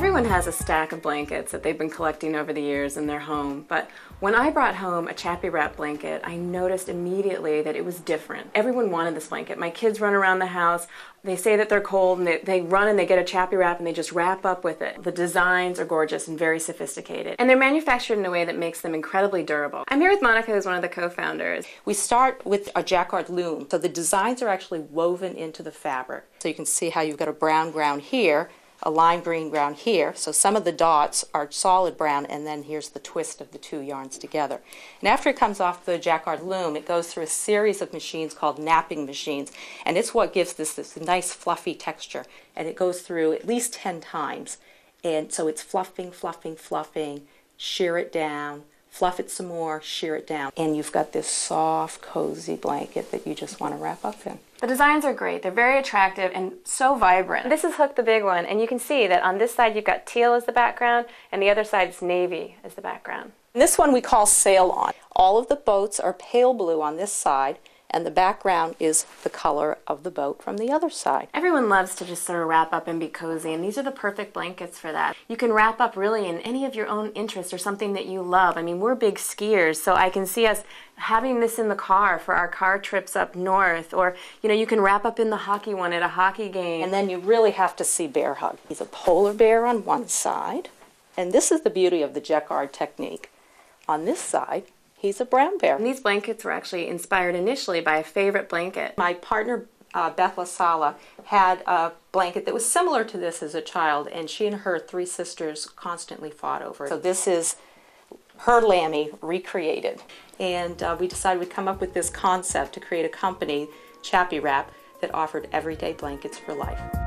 Everyone has a stack of blankets that they've been collecting over the years in their home, but when I brought home a ChappyWrap blanket, I noticed immediately that it was different. Everyone wanted this blanket. My kids run around the house, they say that they're cold, and they, they run and they get a ChappyWrap and they just wrap up with it. The designs are gorgeous and very sophisticated, and they're manufactured in a way that makes them incredibly durable. I'm here with Monica, who's one of the co-founders. We start with a jacquard loom, so the designs are actually woven into the fabric. So you can see how you've got a brown ground here, a lime green ground here. So some of the dots are solid brown, and then here's the twist of the two yarns together. And after it comes off the jacquard loom, it goes through a series of machines called napping machines, and it's what gives this this nice fluffy texture. And it goes through at least 10 times. And so it's fluffing, fluffing, fluffing, shear it down, fluff it some more, shear it down, and you've got this soft, cozy blanket that you just want to wrap up in. The designs are great. They're very attractive and so vibrant. This is Hook the Big One, and you can see that on this side you've got teal as the background, and the other side is navy as the background. This one we call Sail On. All of the boats are pale blue on this side, and the background is the color of the boat from the other side. Everyone loves to just sort of wrap up and be cozy, and these are the perfect blankets for that. You can wrap up really in any of your own interests or something that you love. I mean, we're big skiers, so I can see us having this in the car for our car trips up north, or you know, you can wrap up in the hockey one at a hockey game. And then you really have to see Bear Hug. He's a polar bear on one side, and this is the beauty of the jacquard technique. On this side, He's a brown bear. And these blankets were actually inspired initially by a favorite blanket. My partner, uh, Beth LaSala, had a blanket that was similar to this as a child, and she and her three sisters constantly fought over it. So this is her Lammy recreated. And uh, we decided we'd come up with this concept to create a company, ChappyWrap, that offered everyday blankets for life.